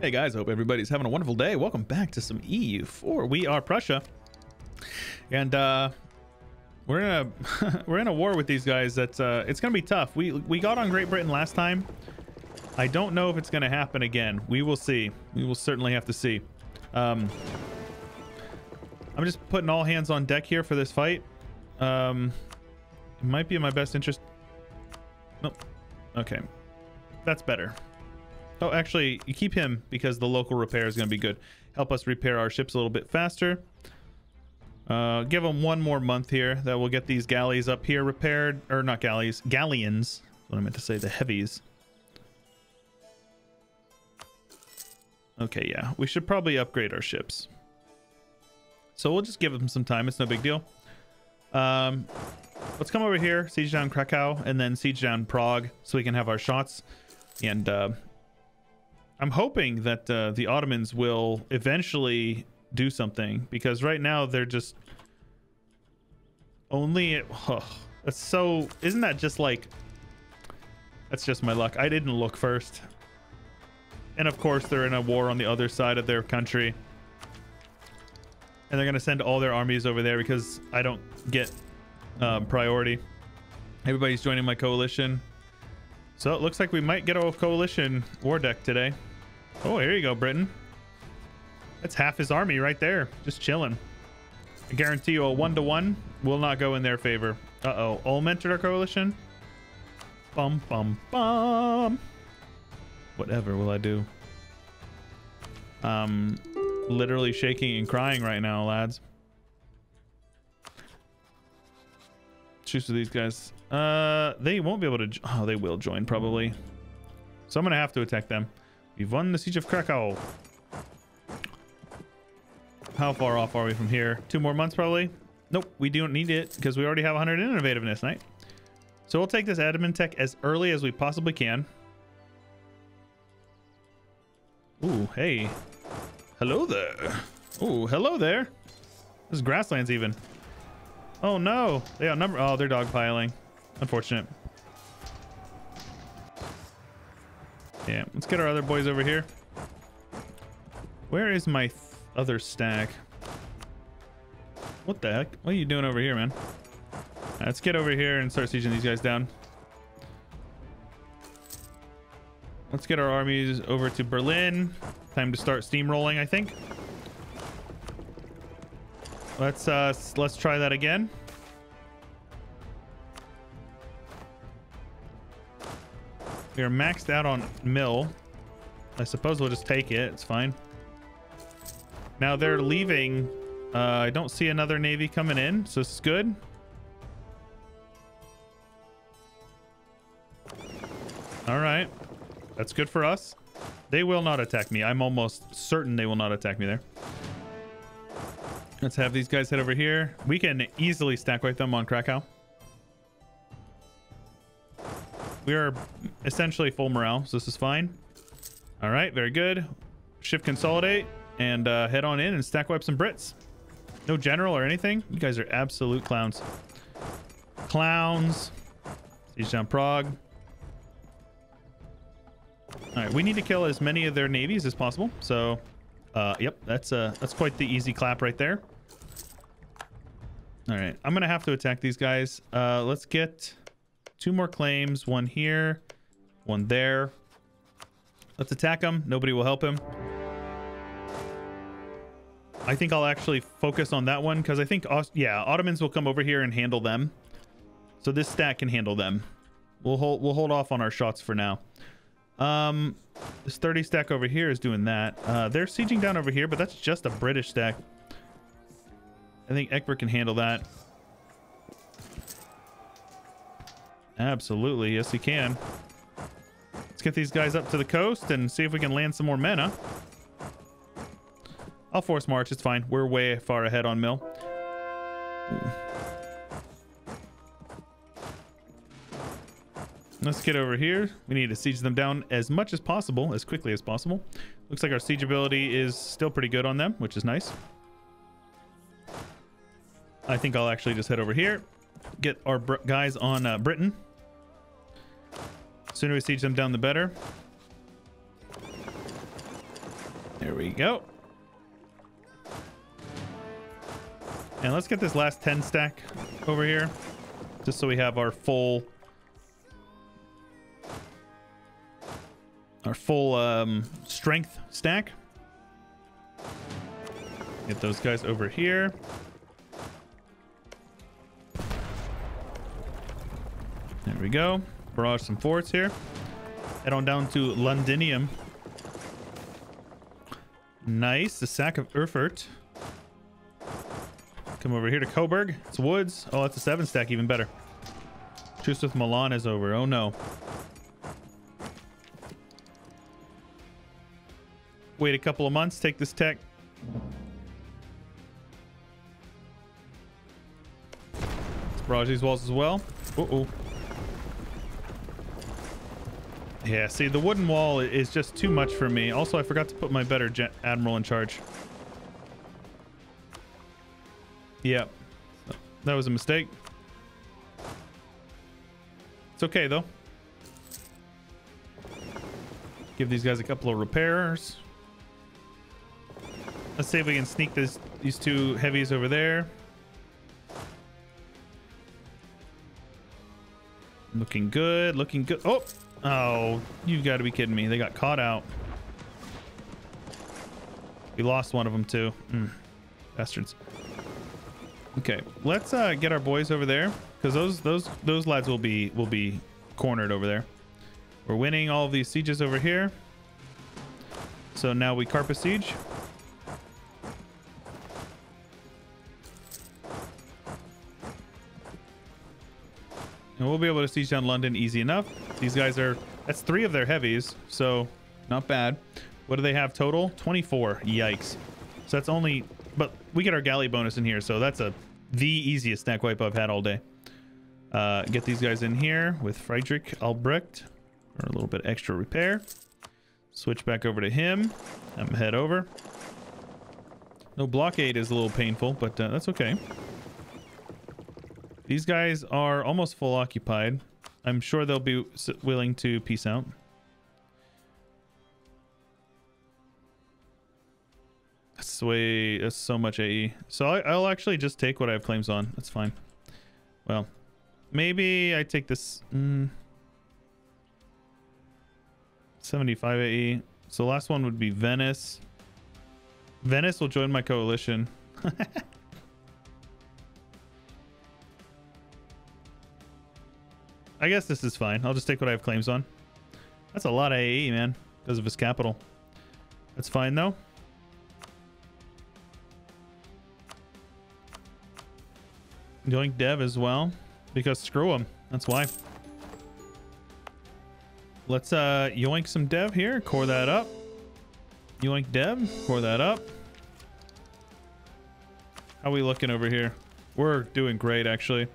Hey guys, hope everybody's having a wonderful day. Welcome back to some EU4. We are Prussia. And uh we're in a we're in a war with these guys that uh it's going to be tough. We we got on Great Britain last time. I don't know if it's going to happen again. We will see. We will certainly have to see. Um I'm just putting all hands on deck here for this fight. Um it might be in my best interest. Nope. Okay. That's better. Oh, actually, you keep him because the local repair is going to be good. Help us repair our ships a little bit faster. Uh, give them one more month here. That will get these galleys up here repaired. Or not galleys, galleons. What I meant to say, the heavies. Okay, yeah. We should probably upgrade our ships. So we'll just give them some time. It's no big deal. Um, let's come over here, siege down Krakow, and then siege down Prague so we can have our shots. And uh, I'm hoping that uh, the Ottomans will eventually do something because right now they're just only. Oh, that's so. Isn't that just like? That's just my luck. I didn't look first. And of course, they're in a war on the other side of their country. And they're going to send all their armies over there because I don't get um, priority. Everybody's joining my coalition. So it looks like we might get a coalition war deck today. Oh, here you go, Britain. That's half his army right there, just chilling. I guarantee you a one-to-one will not go in their favor. Uh-oh, Ulm entered our coalition? Bum, bum, bum. Whatever will I do? Um, literally shaking and crying right now, lads. Choose with these guys. Uh, they won't be able to... Oh, they will join, probably. So I'm going to have to attack them. We've won the Siege of Krakow. How far off are we from here? Two more months, probably? Nope, we don't need it because we already have 100 innovativeness, right? So we'll take this admin tech as early as we possibly can. Ooh, hey. Hello there. Ooh, hello there. This is grasslands even. Oh no, they outnumber. Oh, they're dogpiling. Unfortunate. Yeah, let's get our other boys over here. Where is my other stack? What the heck? What are you doing over here, man? Right, let's get over here and start sieging these guys down. Let's get our armies over to Berlin. Time to start steamrolling, I think. Let's uh let's try that again. We are maxed out on mill. I suppose we'll just take it. It's fine. Now they're leaving. Uh, I don't see another navy coming in, so it's good. All right. That's good for us. They will not attack me. I'm almost certain they will not attack me there. Let's have these guys head over here. We can easily stack wipe them on Krakow. We are essentially full morale, so this is fine. All right, very good. Shift consolidate and uh, head on in and stack wipe some Brits. No general or anything. You guys are absolute clowns. Clowns. Siege down Prague. All right, we need to kill as many of their navies as possible. So, uh, yep, that's uh, that's quite the easy clap right there. All right, I'm gonna have to attack these guys. Uh, let's get Two more claims. One here. One there. Let's attack him. Nobody will help him. I think I'll actually focus on that one because I think, yeah, Ottomans will come over here and handle them. So this stack can handle them. We'll hold we'll hold off on our shots for now. Um, this 30 stack over here is doing that. Uh, they're sieging down over here, but that's just a British stack. I think Egbert can handle that. Absolutely. Yes, he can. Let's get these guys up to the coast and see if we can land some more men, I'll force march. It's fine. We're way far ahead on mill. Let's get over here. We need to siege them down as much as possible, as quickly as possible. Looks like our siege ability is still pretty good on them, which is nice. I think I'll actually just head over here, get our guys on uh, Britain sooner we siege them down, the better. There we go. And let's get this last 10 stack over here. Just so we have our full... Our full um, strength stack. Get those guys over here. There we go. Barrage some forts here. Head on down to Londinium. Nice. The sack of Erfurt. Come over here to Coburg. It's woods. Oh, that's a seven stack, even better. Truce with Milan is over. Oh no. Wait a couple of months, take this tech. Let's barrage these walls as well. Uh oh. Yeah, see, the wooden wall is just too much for me. Also, I forgot to put my better admiral in charge. Yeah, that was a mistake. It's okay, though. Give these guys a couple of repairs. Let's see if we can sneak this these two heavies over there. Looking good, looking good. Oh, oh, you've got to be kidding me. They got caught out. We lost one of them too. Mm, bastards. Okay, let's uh, get our boys over there because those those those lads will be will be cornered over there. We're winning all of these sieges over here. So now we carp a siege. We'll be able to siege down London easy enough. These guys are, that's three of their heavies, so not bad. What do they have total? 24. Yikes. So that's only, but we get our galley bonus in here, so that's a the easiest snack wipe I've had all day. Uh, get these guys in here with Friedrich Albrecht for a little bit extra repair. Switch back over to him. I'm head over. No blockade is a little painful, but uh, that's okay. These guys are almost full occupied. I'm sure they'll be willing to peace out. That's way, that's so much AE. So I, will actually just take what I have claims on. That's fine. Well, maybe I take this. Mm, 75 AE. So last one would be Venice. Venice will join my coalition. I guess this is fine. I'll just take what I have claims on. That's a lot of AE, man, because of his capital. That's fine, though. Yoink dev as well. Because screw him. That's why. Let's uh yoink some dev here. Core that up. Yoink dev. Core that up. How we looking over here? We're doing great, actually.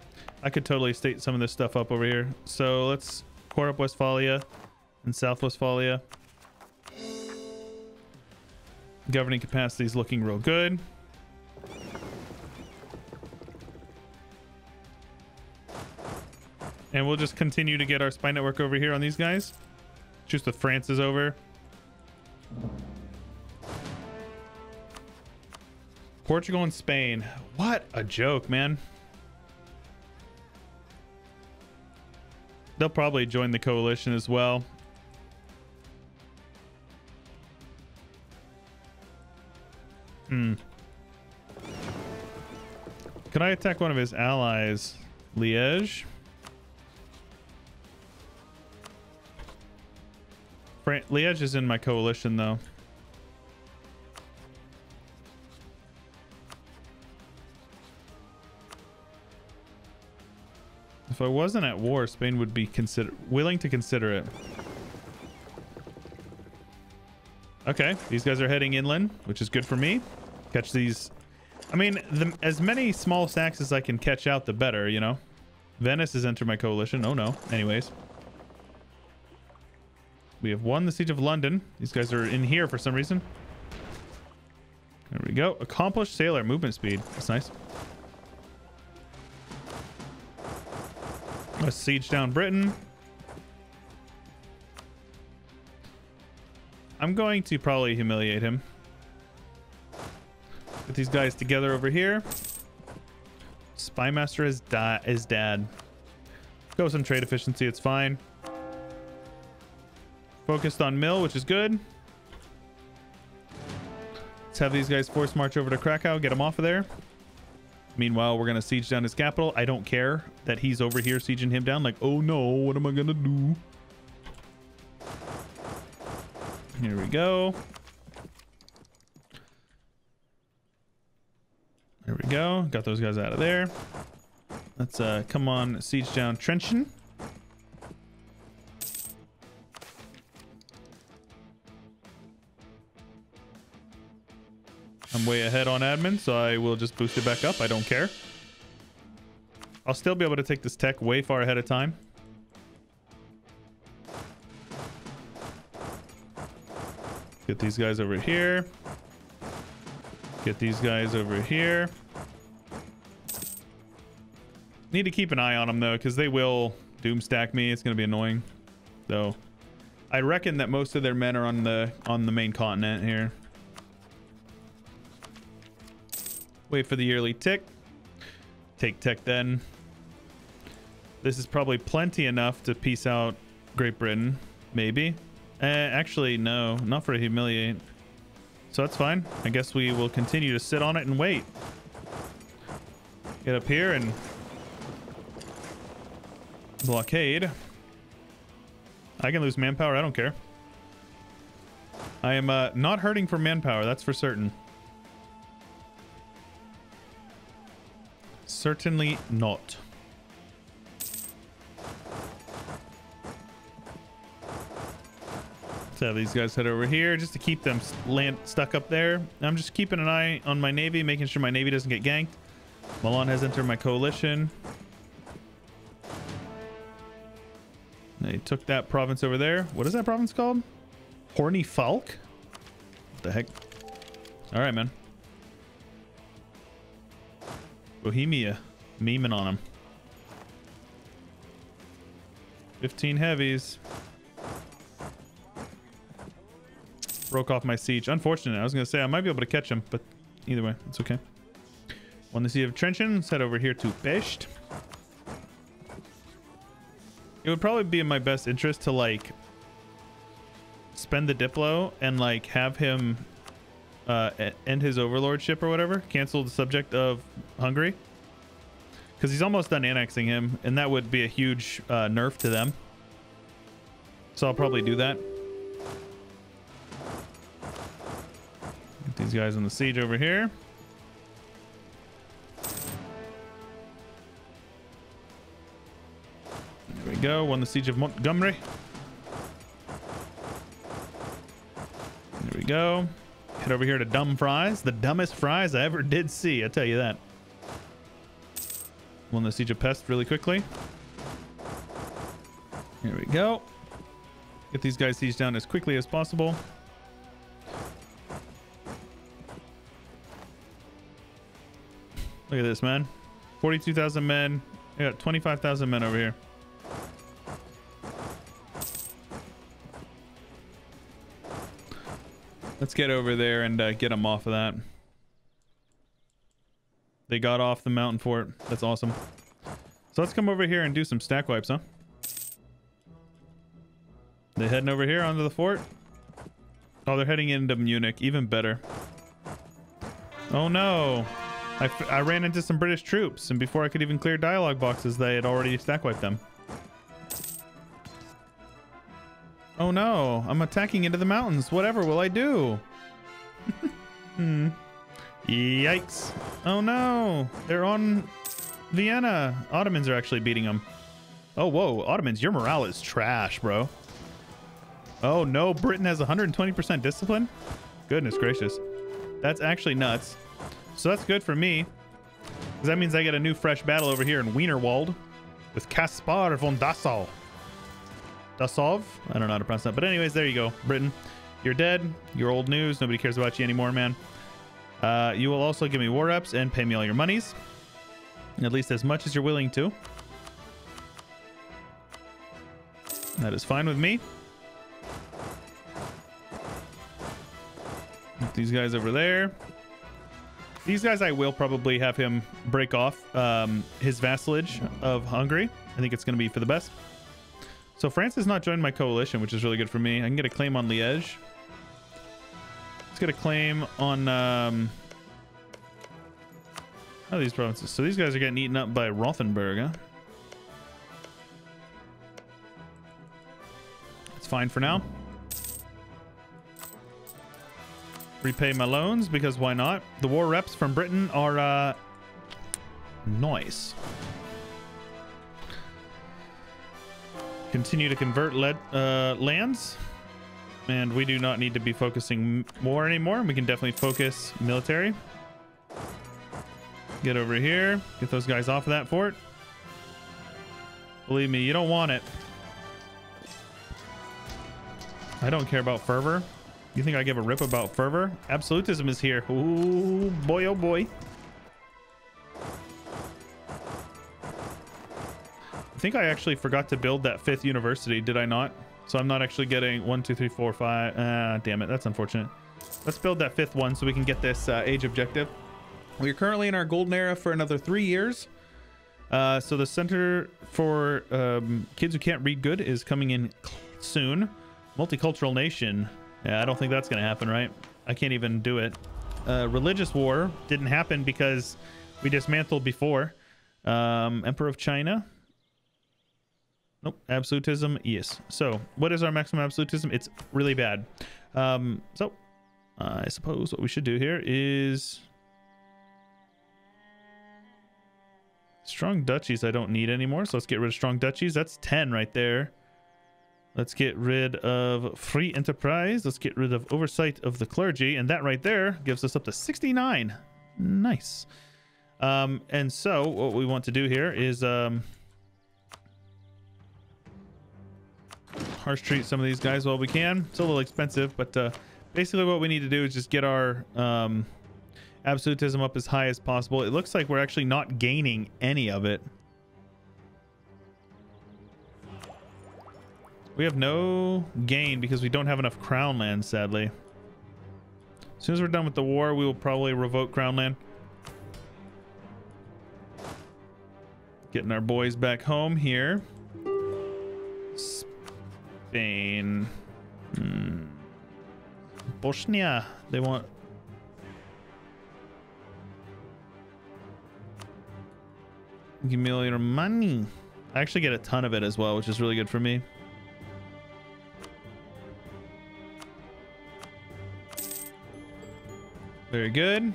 I could totally state some of this stuff up over here. So let's core up Westphalia and South Westphalia. Governing capacity is looking real good. And we'll just continue to get our spy network over here on these guys. Just the France is over. Portugal and Spain. What a joke, man. They'll probably join the coalition as well. Hmm. Can I attack one of his allies? Liège? Fran Liège is in my coalition, though. I wasn't at war, Spain would be consider willing to consider it. Okay, these guys are heading inland, which is good for me. Catch these. I mean, the, as many small stacks as I can catch out, the better, you know? Venice has entered my coalition. Oh, no. Anyways. We have won the Siege of London. These guys are in here for some reason. There we go. Accomplished sailor movement speed. That's nice. Let's siege down Britain. I'm going to probably humiliate him. Get these guys together over here. Spymaster is, di is dad. Go some trade efficiency. It's fine. Focused on mill, which is good. Let's have these guys force march over to Krakow. Get them off of there. Meanwhile, we're going to siege down his capital. I don't care that he's over here sieging him down. Like, oh no, what am I going to do? Here we go. There we go. Got those guys out of there. Let's uh, come on, siege down Trencsén. I'm way ahead on admin, so I will just boost it back up. I don't care. I'll still be able to take this tech way far ahead of time. Get these guys over here. Get these guys over here. Need to keep an eye on them though, because they will doom stack me. It's gonna be annoying. So I reckon that most of their men are on the on the main continent here. Wait for the yearly tick. Take tech then. This is probably plenty enough to peace out Great Britain. Maybe. Uh, actually, no. Not for a humiliate. So that's fine. I guess we will continue to sit on it and wait. Get up here and blockade. I can lose manpower. I don't care. I am uh, not hurting for manpower. That's for certain. Certainly not. Have these guys head over here just to keep them land stuck up there. I'm just keeping an eye on my navy, making sure my navy doesn't get ganked. Milan has entered my coalition. They took that province over there. What is that province called? Horní Falc? What the heck? All right, man. Bohemia. Memeing on him. 15 heavies. Broke off my siege. Unfortunate. I was going to say I might be able to catch him, but either way, it's okay. Won the Sea of Trencsén. Let's head over here to Pest. It would probably be in my best interest to, like, spend the Diplo and, like, have him uh, end his overlordship or whatever, cancel the subject of Hungary. Because he's almost done annexing him, and that would be a huge uh, nerf to them. So I'll probably do that. Get these guys on the siege over here. There we go. Won the siege of Montgomery. There we go. Head over here to Dumfries. The dumbest fries I ever did see, I tell you that. Won the Siege of Pest really quickly. Here we go. Get these guys sieged down as quickly as possible. Look at this, man. 42,000 men. I got 25,000 men over here. Let's get over there and uh, get them off of that. They got off the mountain fort. That's awesome. So let's come over here and do some stack wipes, huh? They heading over here onto the fort? Oh, they're heading into Munich. Even better. Oh no. I, I ran into some British troops, and before I could even clear dialogue boxes, they had already stack wiped them. Oh no, I'm attacking into the mountains. Whatever will I do? hmm. Yikes. Oh no, they're on Vienna. Ottomans are actually beating them. Oh, whoa, Ottomans, your morale is trash, bro. Oh no, Britain has 120% discipline? Goodness gracious. That's actually nuts. So that's good for me. Because that means I get a new fresh battle over here in Wienerwald with Caspar von Dassaw. Dasov? I don't know how to pronounce that. But anyways, there you go. Britain, you're dead. You're old news. Nobody cares about you anymore, man. Uh, you will also give me war reps and pay me all your monies. At least as much as you're willing to. That is fine with me. These guys over there. These guys, I will probably have him break off um, his vassalage of Hungary. I think it's going to be for the best. So France has not joined my coalition, which is really good for me. I can get a claim on Liège. Get a claim on... Um, how these provinces? So these guys are getting eaten up by Rothenburg, huh? It's fine for now. Repay my loans because why not? The war reps from Britain are uh, nice. Continue to convert lead, uh, lands. And we do not need to be focusing more anymore. We can definitely focus military. Get over here. Get those guys off of that fort. Believe me, you don't want it. I don't care about fervor. You think I give a rip about fervor? Absolutism is here. Ooh, boy, oh boy. I think I actually forgot to build that fifth university, did I not? So I'm not actually getting one, two, three, four, five. Ah, damn it. That's unfortunate. Let's build that fifth one so we can get this uh, age objective. We're currently in our golden era for another three years. Uh, so the Center for um, Kids Who Can't Read Good is coming in soon. Multicultural Nation yeah, I don't think that's going to happen, right? I can't even do it. Uh, religious war didn't happen because we dismantled before. Um, Emperor of China. Nope. Absolutism. Yes. So what is our maximum absolutism? It's really bad. Um, so I suppose what we should do here is strong duchies. I don't need anymore. So let's get rid of strong duchies. That's 10 right there. Let's get rid of free enterprise. Let's get rid of oversight of the clergy. And that right there gives us up to 69. Nice. Um, and so what we want to do here is um, harsh treat some of these guys while we can. It's a little expensive, but uh, basically what we need to do is just get our um, absolutism up as high as possible. It looks like we're actually not gaining any of it. We have no gain because we don't have enough crown land, sadly. As soon as we're done with the war, we will probably revoke crown land. Getting our boys back home here. Spain. Hmm. Bosnia. They want... Give me all your money. I actually get a ton of it as well, which is really good for me. Very good.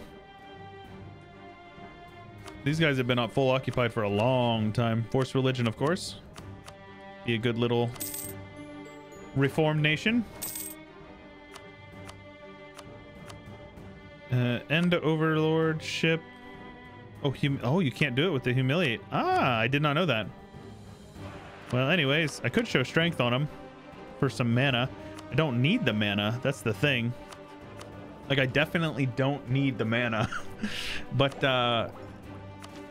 These guys have been full occupied for a long time. Force religion, of course. Be a good little reformed nation. Uh, end overlordship. Oh, oh, you can't do it with the humiliate. Ah, I did not know that. Well, anyways, I could show strength on him for some mana. I don't need the mana. That's the thing. Like, I definitely don't need the mana. but, uh,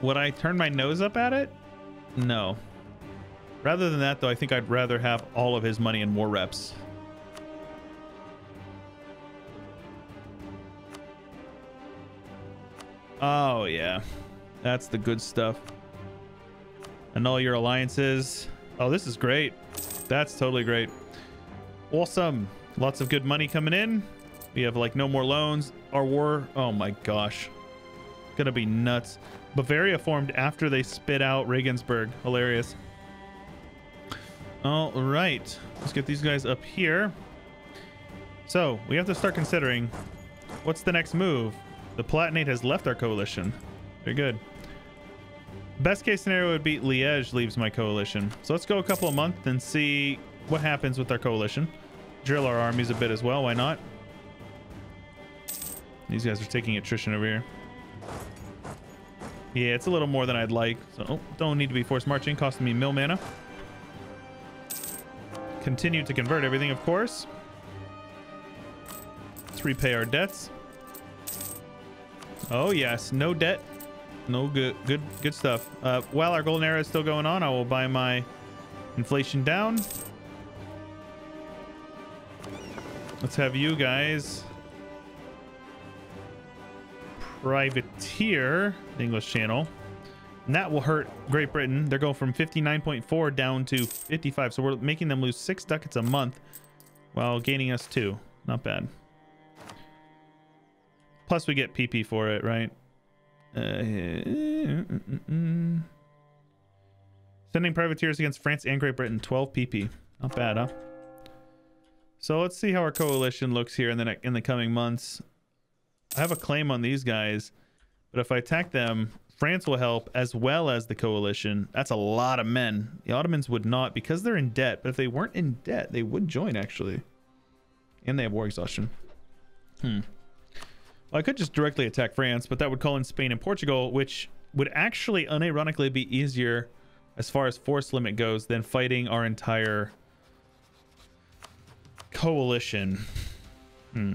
would I turn my nose up at it? No. Rather than that, though, I think I'd rather have all of his money in war reps. Oh, yeah. That's the good stuff. And all your alliances. Oh, this is great. That's totally great. Awesome. Lots of good money coming in. We have like no more loans. Our war, oh my gosh. Gonna be nuts. Bavaria formed after they spit out Regensburg. Hilarious. All right, let's get these guys up here. So we have to start considering what's the next move. The Palatinate has left our coalition. Very good. Best case scenario would be Liège leaves my coalition. So let's go a couple of months and see what happens with our coalition. Drill our armies a bit as well. Why not? These guys are taking attrition over here. Yeah, it's a little more than I'd like. So oh, don't need to be forced marching, costing me mill mana. Continue to convert everything, of course. Let's repay our debts. Oh yes, no debt. No good, good, good stuff. Uh, while our golden era is still going on, I will buy my inflation down. Let's have you guys privateer English Channel. And that will hurt Great Britain. They're going from 59.4 down to 55. So we're making them lose six ducats a month while gaining us two. Not bad. Plus we get PP for it, right? Uh, mm, mm, mm. Sending privateers against France and Great Britain. 12 PP. Not bad, huh? So let's see how our coalition looks here in the in the coming months. I have a claim on these guys, but if I attack them, France will help as well as the coalition. That's a lot of men. The Ottomans would not because they're in debt, but if they weren't in debt, they would join actually. And they have war exhaustion. Hmm. Well, I could just directly attack France, but that would call in Spain and Portugal, which would actually unironically be easier as far as force limit goes than fighting our entire coalition. Hmm.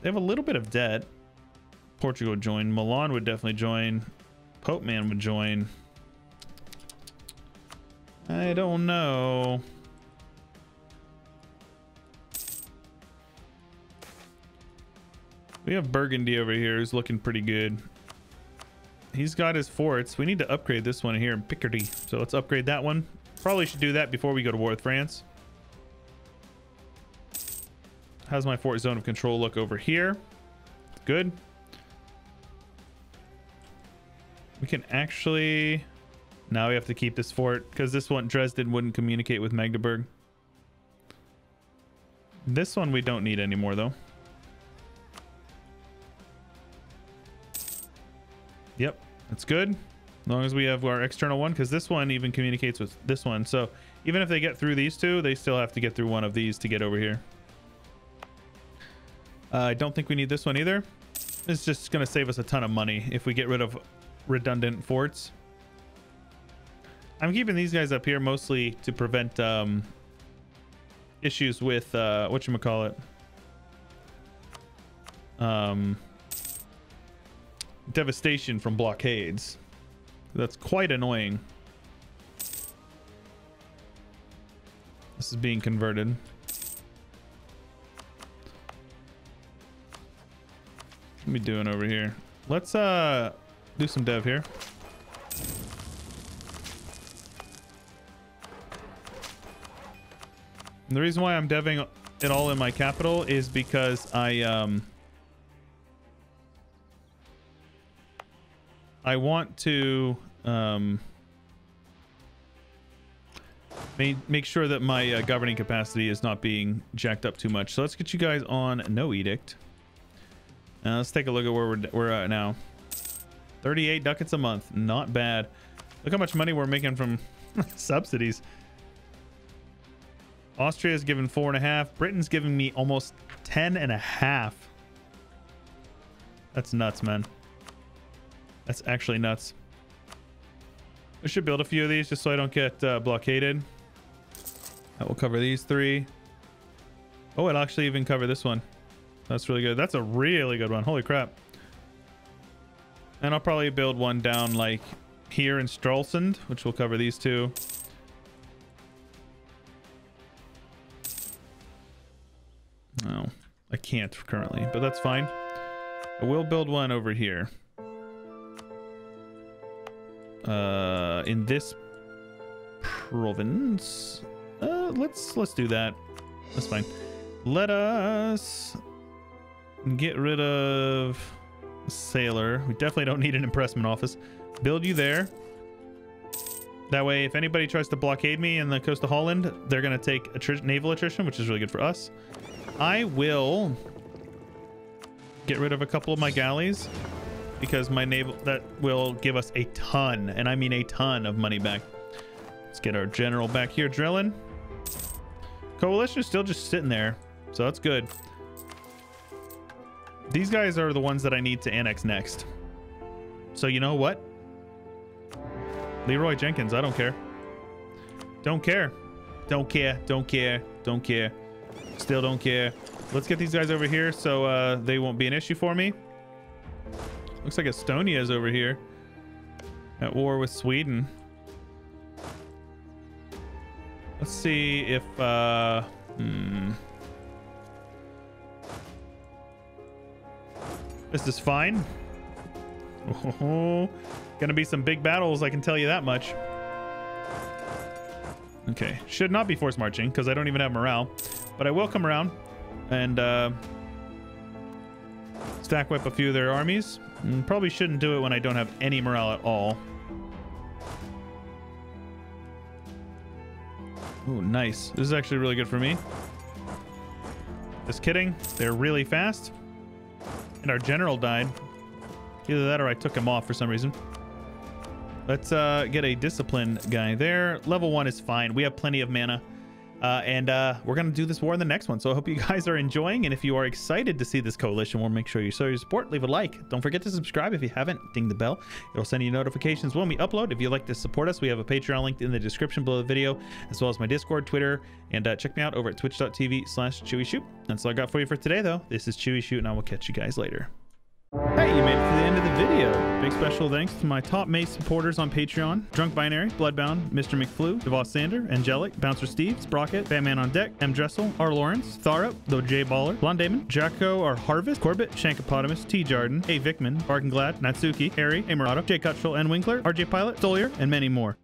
They have a little bit of debt. Portugal would join. Milan would definitely join. Pope Man would join. I don't know. We have Burgundy over here who's looking pretty good. He's got his forts. We need to upgrade this one here in Picardy. So let's upgrade that one. Probably should do that before we go to war with France. How's my fort zone of control look over here? Good. We can actually... Now we have to keep this fort because this one, Dresden, wouldn't communicate with Magdeburg. This one we don't need anymore, though. Yep, that's good. As long as we have our external one, because this one even communicates with this one. So even if they get through these two, they still have to get through one of these to get over here. Uh, I don't think we need this one either. It's just going to save us a ton of money if we get rid of redundant forts. I'm keeping these guys up here mostly to prevent um, issues with uh, what you call it. Um, devastation from blockades. That's quite annoying. This is being converted. What are we doing over here? Let's uh do some dev here. And the reason why I'm deving it all in my capital is because I um I want to um make sure that my uh, governing capacity is not being jacked up too much. So let's get you guys on no edict. Uh, let's take a look at where we're, we're at now. 38 ducats a month. Not bad. Look how much money we're making from subsidies. Austria's given four and a half. Britain's giving me almost 10 and a half. That's nuts, man. That's actually nuts. We should build a few of these just so I don't get uh, blockaded. That will cover these three. Oh, it'll actually even cover this one. That's really good. That's a really good one. Holy crap. And I'll probably build one down like here in Stralsund, which will cover these two. No, I can't currently, but that's fine. I will build one over here. Uh, in this province. Uh, let's let's do that. That's fine. Let us get rid of sailor. We definitely don't need an impressment office. Build you there. That way, if anybody tries to blockade me in the coast of Holland, they're going to take attri naval attrition, which is really good for us. I will get rid of a couple of my galleys because my naval that will give us a ton, and I mean a ton of money back. Let's get our general back here drilling. Coalition is still just sitting there, so that's good. These guys are the ones that I need to annex next. So you know what? Leroy Jenkins, I don't care. Don't care. Don't care. Don't care. Don't care. Still don't care. Let's get these guys over here so uh, they won't be an issue for me. Looks like Estonia is over here at war with Sweden. Let's see if... Uh, hmm. This is fine. Oh, gonna be some big battles, I can tell you that much. Okay, should not be force marching because I don't even have morale, but I will come around and uh, stack wipe a few of their armies. And probably shouldn't do it when I don't have any morale at all. Oh, nice. This is actually really good for me. Just kidding. They're really fast. And our general died. Either that or I took him off for some reason. Let's uh, get a discipline guy there. Level one is fine. We have plenty of mana. Uh, and uh, we're going to do this war in the next one. So I hope you guys are enjoying. And if you are excited to see this coalition war, make sure you show your support. Leave a like. Don't forget to subscribe if you haven't. Ding the bell. It'll send you notifications when we upload. If you'd like to support us, we have a Patreon link in the description below the video, as well as my Discord, Twitter, and uh, check me out over at twitch.tv slash chewyshoot. That's all I got for you for today, though. This is Chewy Shoot, and I will catch you guys later. Hey, you made it to the end of the video. Big special thanks to my top Mace supporters on Patreon. Drunk Binary, Bloodbound, Mr. McFlu, Devos Sander, Angelic, Bouncer Steve, Sprocket, Batman on Deck, M. Dressel, R. Lawrence, Tharup, The J Baller, Lon Damon, Jacko R. Harvest, Corbett, Shankopotamus, T. Jarden, A. Vickman, Bargain Glad, Natsuki, Harry, A. Murata, J. Cutchell, N. Winkler, RJ Pilot, Solier, and many more.